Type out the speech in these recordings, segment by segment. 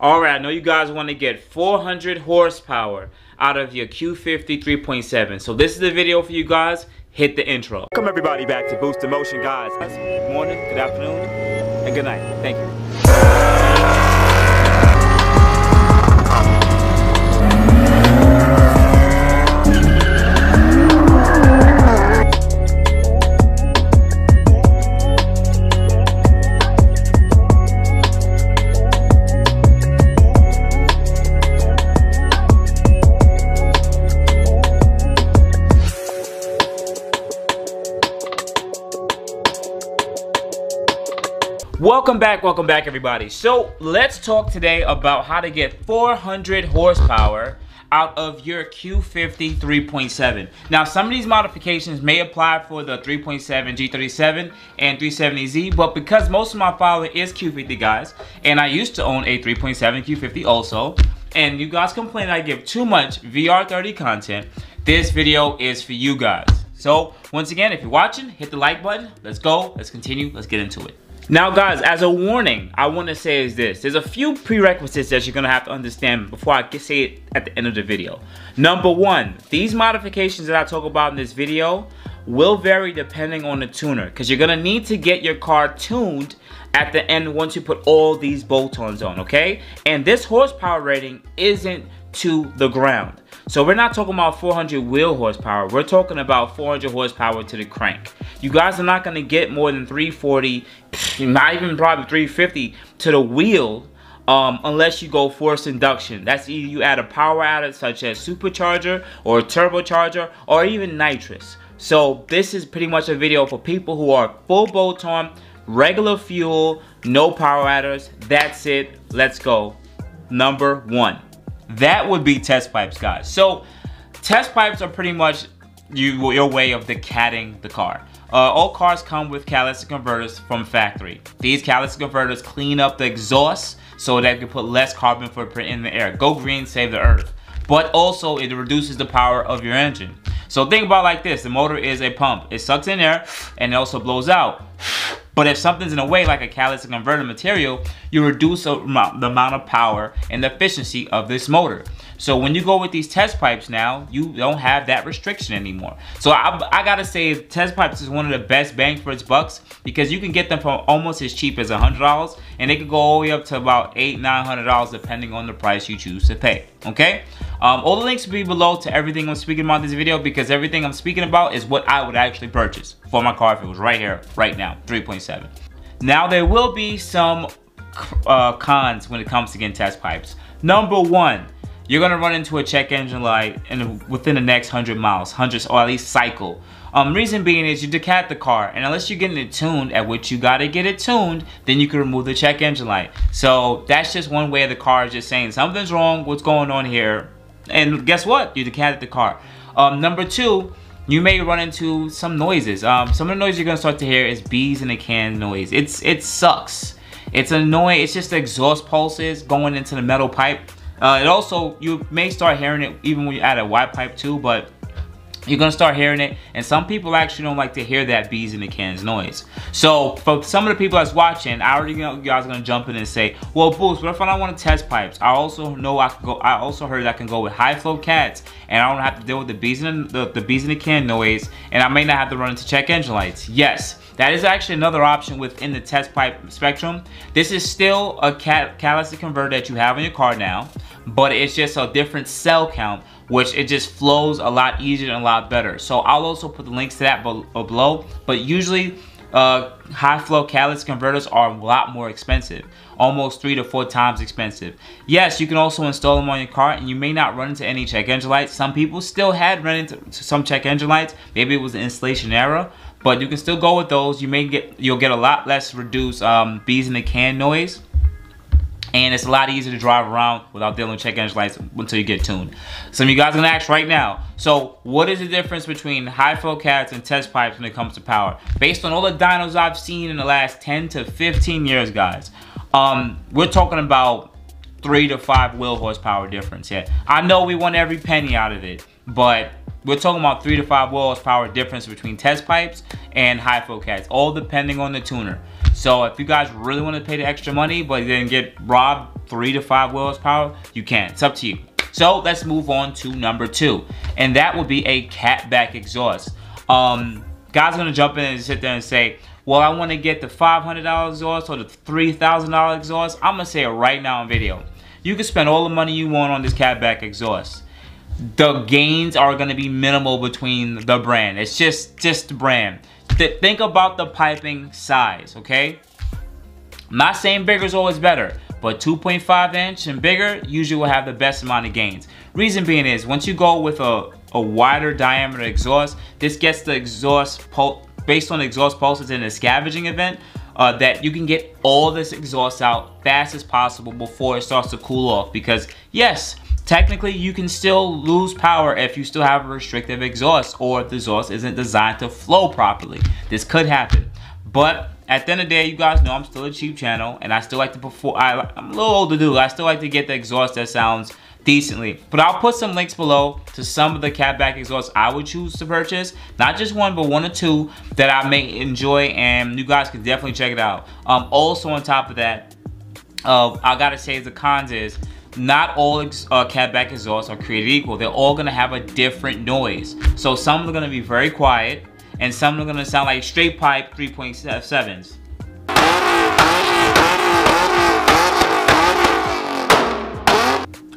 All right, I know you guys want to get 400 horsepower out of your Q50 3.7. So this is the video for you guys. Hit the intro. Welcome everybody back to Boost Motion, guys. Good morning, good afternoon, and good night. Thank you. Welcome back, welcome back everybody. So let's talk today about how to get 400 horsepower out of your Q50 3.7. Now some of these modifications may apply for the 3.7 G37 and 370Z, but because most of my following is Q50 guys, and I used to own a 3.7 Q50 also, and you guys complain I give too much VR30 content, this video is for you guys. So once again, if you're watching, hit the like button. Let's go, let's continue, let's get into it. Now guys, as a warning, I want to say is this. There's a few prerequisites that you're to have to understand before I get say it at the end of the video. Number one, these modifications that I talk about in this video will vary depending on the tuner because you're to need to get your car tuned at the end once you put all these bolt-ons on, okay? And this horsepower rating isn't to the ground. So we're not talking about 400 wheel horsepower. We're talking about 400 horsepower to the crank. You guys are not going to get more than 340, not even probably 350 to the wheel um, unless you go forced induction. That's either you add a power adder such as supercharger or turbocharger or even nitrous. So this is pretty much a video for people who are full bolt-on, regular fuel, no power adders. That's it. Let's go. Number one. That would be test pipes, guys. So test pipes are pretty much you, your way of decatting the car. Uh, all cars come with catalytic converters from factory. These catalytic converters clean up the exhaust so that you can put less carbon footprint in the air. Go green, save the earth. But also it reduces the power of your engine. So think about like this, the motor is a pump. It sucks in air and it also blows out. But if something's in a way like a catalytic converter material, you reduce the amount of power and the efficiency of this motor. So when you go with these test pipes now, you don't have that restriction anymore. So I, I gotta say test pipes is one of the best bang for its bucks because you can get them for almost as cheap as $100 and they can go all the way up to about eight, $900 depending on the price you choose to pay, okay? Um, all the links will be below to everything I'm speaking about in this video because everything I'm speaking about is what I would actually purchase for my car if it was right here, right now, 3.7. Now there will be some uh, cons when it comes to getting test pipes. Number one, you're gonna run into a check engine light in within the next 100 miles, hundreds or at least cycle. Um, reason being is you decat the car, and unless you're getting it tuned, at which you gotta get it tuned, then you can remove the check engine light. So that's just one way the car is just saying something's wrong, what's going on here, and guess what? You decatted the car. Um, number two, you may run into some noises. Um, some of the noises you're gonna start to hear is bees in a can noise. It's It sucks. It's annoying. It's just the exhaust pulses going into the metal pipe. Uh, it also, you may start hearing it even when you add a Y-pipe too, but you're gonna start hearing it and some people actually don't like to hear that bees in the cans noise. So for some of the people that's watching i already know you guys are gonna jump in and say well boost what if i don't want to test pipes? I also know i can go i also heard i can go with high flow cats and i don't have to deal with the bees in the, the, bees in the can noise and i may not have to run into check engine lights. Yes that is actually another option within the test pipe spectrum. This is still a cat catalytic converter that you have in your car now, but it's just a different cell count which it just flows a lot easier and a lot better. So I'll also put the links to that uh, below, but usually uh, high flow catalyst converters are a lot more expensive, almost three to four times expensive. Yes, you can also install them on your car and you may not run into any check engine lights. Some people still had run into some check engine lights. Maybe it was an installation error, but you can still go with those. You may get, you'll get a lot less reduced um, bees in the can noise and it's a lot easier to drive around without dealing with check engine lights until you get tuned. Some of you guys are gonna ask right now, so what is the difference between high flow cats and test pipes when it comes to power? Based on all the dynos I've seen in the last 10 to 15 years, guys, um, we're talking about three to five wheel horsepower difference here. I know we want every penny out of it, but we're talking about three to five wheel horsepower difference between test pipes and high flow cats, all depending on the tuner. So if you guys really want to pay the extra money but then get robbed three to five wheel horsepower, you can. It's up to you. So let's move on to number two, and that would be a catback exhaust. Um, guys are gonna jump in and sit there and say, well, I wanna get the $500 exhaust or the $3,000 exhaust. I'm gonna say it right now in video. You can spend all the money you want on this catback exhaust. The gains are gonna be minimal between the brand. It's just, just the brand. Th think about the piping size, okay? I'm not saying bigger is always better, but 2.5 inch and bigger usually will have the best amount of gains. Reason being is, once you go with a, a wider diameter exhaust, this gets the exhaust pulse, based on exhaust pulses in a scavenging event, uh, that you can get all this exhaust out fast as possible before it starts to cool off. Because yes, technically you can still lose power if you still have a restrictive exhaust or if the exhaust isn't designed to flow properly. This could happen. But at the end of the day, you guys know I'm still a cheap channel and I still like to perform, I, I'm a little older dude. I still like to get the exhaust that sounds decently. But I'll put some links below to some of the catback exhausts I would choose to purchase. Not just one, but one or two that I may enjoy and you guys can definitely check it out. Um, also on top of that, uh, I gotta say the cons is, not all uh, catback exhausts are created equal. They're all gonna have a different noise. So some are gonna be very quiet, and some are gonna sound like straight pipe 3.7s.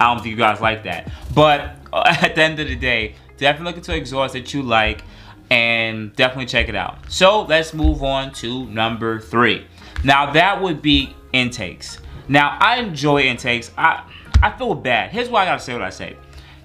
I don't think you guys like that. But uh, at the end of the day, definitely look into exhaust that you like and definitely check it out. So let's move on to number three. Now that would be intakes. Now I enjoy intakes. I I feel bad. Here's why I gotta say what I say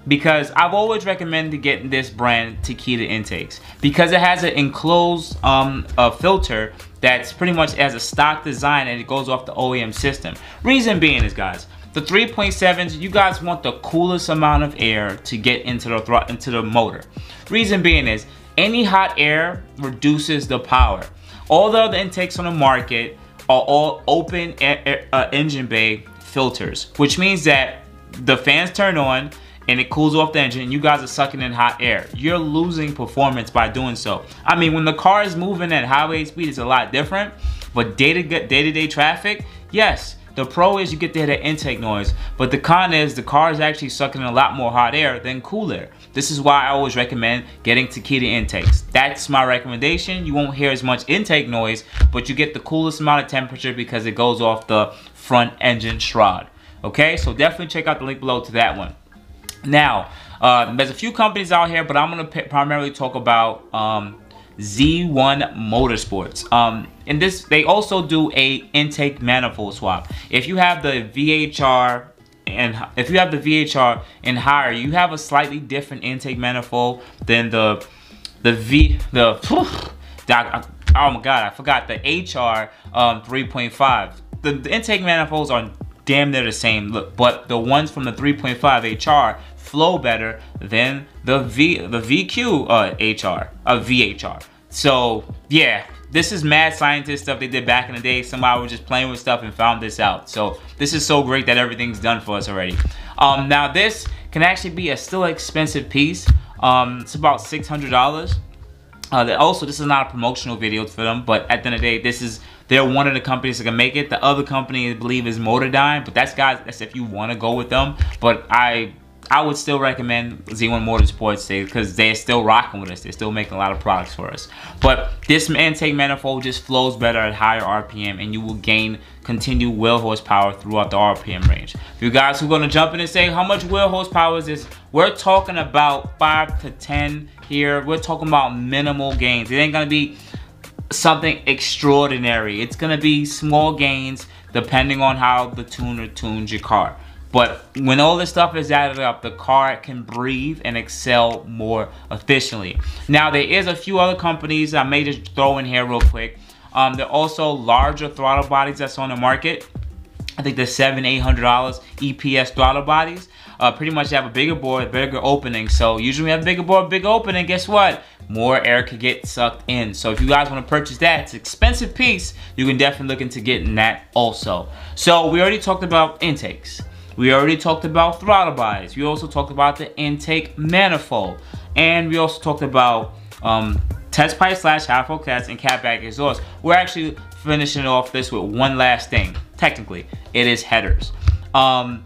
because I've always recommended getting this brand Takeda intakes because it has an enclosed um, filter that's pretty much as a stock design and it goes off the OEM system. Reason being is guys, the 3.7s, you guys want the coolest amount of air to get into the into the motor. Reason being is any hot air reduces the power. All the other intakes on the market are all open air, air, uh, engine bay filters, which means that the fans turn on, and it cools off the engine and you guys are sucking in hot air. You're losing performance by doing so. I mean, when the car is moving at highway speed, it's a lot different. But day-to-day traffic, yes, the pro is you get to hear the intake noise, but the con is the car is actually sucking in a lot more hot air than cool air. This is why I always recommend getting Takeda intakes. That's my recommendation. You won't hear as much intake noise, but you get the coolest amount of temperature because it goes off the front engine shroud. Okay, so definitely check out the link below to that one. Now, uh, there's a few companies out here, but I'm to primarily talk about um, Z1 Motorsports. Um, and this, they also do a intake manifold swap. If you have the VHR and if you have the VHR and higher, you have a slightly different intake manifold than the the V the. oh my god, I forgot the HR um, 3.5. The, the intake manifolds are damn near the same look, but the ones from the 3.5 HR flow better than the V the VQ uh, HR, a uh, VHR. So yeah, this is mad scientist stuff they did back in the day. Somebody was just playing with stuff and found this out. So this is so great that everything's done for us already. Um, now this can actually be a still expensive piece. Um, it's about $600. Uh, also, this is not a promotional video for them, but at the end of the day, this is they're one of the companies that can make it. The other company, I believe, is Motordyne, but that's guys. That's if you want to go with them. But I I would still recommend Z1 Motorsports because they're still rocking with us. They're still making a lot of products for us. But this intake manifold just flows better at higher RPM and you will gain continued wheel horsepower throughout the RPM range. For you guys who are going to jump in and say, how much wheel horsepower is this? We're talking about 5 to 10 here. We're talking about minimal gains. It ain't going to be something extraordinary. It's going to be small gains depending on how the tuner tunes your car. But when all this stuff is added up, the car can breathe and excel more efficiently. Now, there is a few other companies I may just throw in here real quick. Um, there are also larger throttle bodies that's on the market. I think they're seven, eight hundred dollars EPS throttle bodies. Uh, pretty much have a bigger bore, bigger opening. So usually we have a bigger bore, bigger opening. Guess what? More air could get sucked in. So if you guys want to purchase that, it's an expensive piece. You can definitely look into getting that also. So we already talked about intakes. We already talked about throttle bodies. We also talked about the intake manifold. And we also talked about um, test pipe slash half cats and catback exhaust. We're actually finishing off this with one last thing. Technically, it is headers. Um,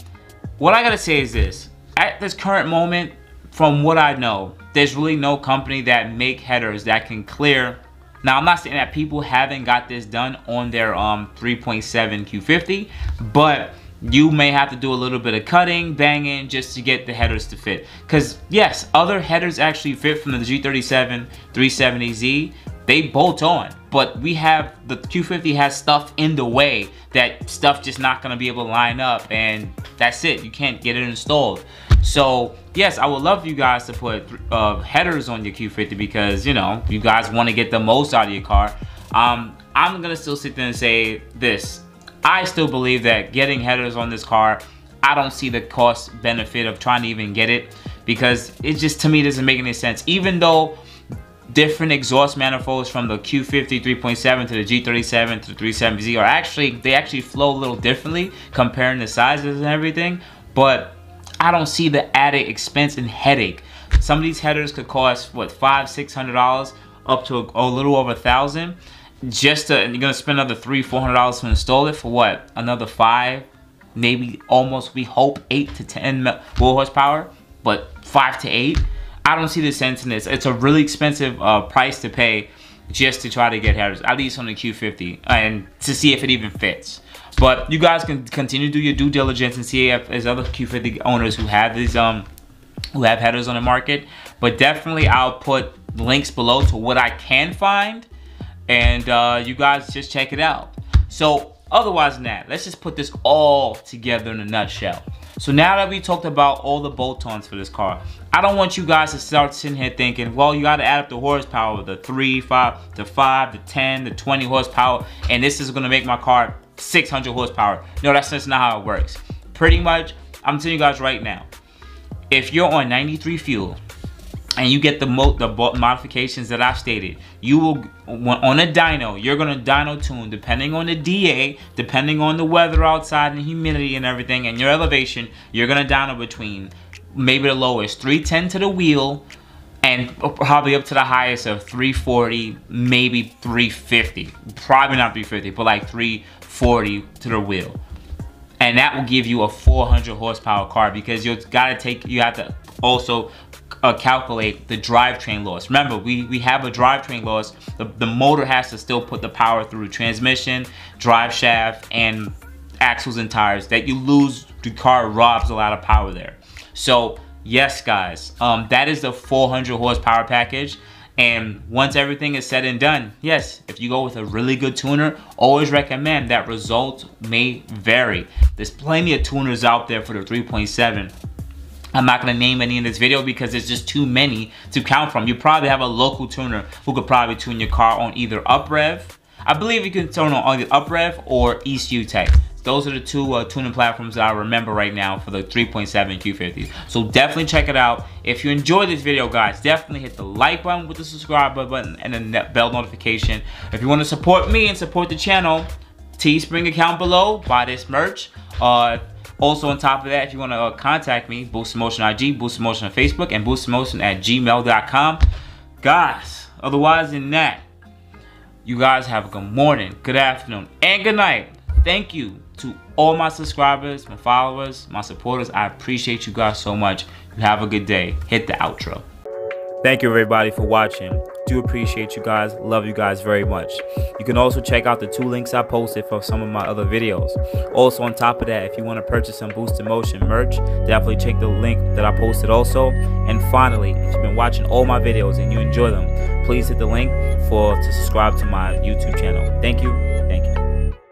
what I gotta say is this: at this current moment, from what I know, there's really no company that make headers that can clear. Now, I'm not saying that people haven't got this done on their um 3.7 Q50, but you may have to do a little bit of cutting, banging, just to get the headers to fit. Because yes, other headers actually fit from the G37 370Z. They bolt on, but we have, the Q50 has stuff in the way that stuff just not gonna be able to line up and that's it, you can't get it installed. So yes, I would love you guys to put uh, headers on your Q50 because you know, you guys wanna get the most out of your car. Um, I'm gonna still sit there and say this, I still believe that getting headers on this car, I don't see the cost benefit of trying to even get it because it just to me doesn't make any sense. Even though different exhaust manifolds from the Q50 3.7 to the G37 to the 370Z are actually, they actually flow a little differently comparing the sizes and everything, but I don't see the added expense and headache. Some of these headers could cost, what, five, six hundred dollars up to a, a little over a thousand just to, and you're gonna spend another three, four hundred dollars to install it for what? Another five, maybe almost we hope eight to ten wheel horsepower, but five to eight. I don't see the sense in this. It's a really expensive uh, price to pay just to try to get headers, at least on the Q50, and to see if it even fits. But you guys can continue to do your due diligence and see if there's other Q50 owners who have these um who have headers on the market. But definitely I'll put links below to what I can find and uh, you guys just check it out. So otherwise than that, let's just put this all together in a nutshell. So now that we talked about all the bolt-ons for this car, I don't want you guys to start sitting here thinking, well, you gotta add up the horsepower, the three, five, the five, the 10, the 20 horsepower, and this is gonna make my car 600 horsepower. No, that's just not how it works. Pretty much, I'm telling you guys right now, if you're on 93 fuel, and you get the mo the modifications that I stated. You will on a dyno, you're gonna dyno tune depending on the DA, depending on the weather outside and humidity and everything, and your elevation. You're gonna dyno between maybe the lowest 310 to the wheel, and probably up to the highest of 340, maybe 350. Probably not 350, but like 340 to the wheel. And that will give you a 400 horsepower car because you gotta take, you have to also uh, calculate the drivetrain loss. Remember, we, we have a drivetrain loss. The, the motor has to still put the power through transmission, drive shaft, and axles and tires. That you lose, the car robs a lot of power there. So yes, guys, um, that is the 400 horsepower package. And once everything is said and done, yes, if you go with a really good tuner, always recommend that results may vary. There's plenty of tuners out there for the 3.7 I'm not gonna name any in this video because there's just too many to count from. You probably have a local tuner who could probably tune your car on either UpRev. I believe you can tune on either UpRev or EcuTek. Those are the two uh, tuning platforms that I remember right now for the 3.7 Q50. So definitely check it out. If you enjoyed this video, guys, definitely hit the like button with the subscribe button and the bell notification. If you want to support me and support the channel, Teespring account below, buy this merch. Uh, also, on top of that, if you want to uh, contact me, Boost Motion IG, Boost Motion on Facebook, and Boost Motion at gmail.com. Guys, otherwise than that, you guys have a good morning, good afternoon, and good night. Thank you to all my subscribers, my followers, my supporters. I appreciate you guys so much. You have a good day. Hit the outro. Thank you everybody for watching. Do appreciate you guys. Love you guys very much. You can also check out the two links I posted for some of my other videos. Also on top of that, if you want to purchase some Boosted Motion merch, definitely check the link that I posted also. And finally, if you've been watching all my videos and you enjoy them, please hit the link for to subscribe to my YouTube channel. Thank you. Thank you.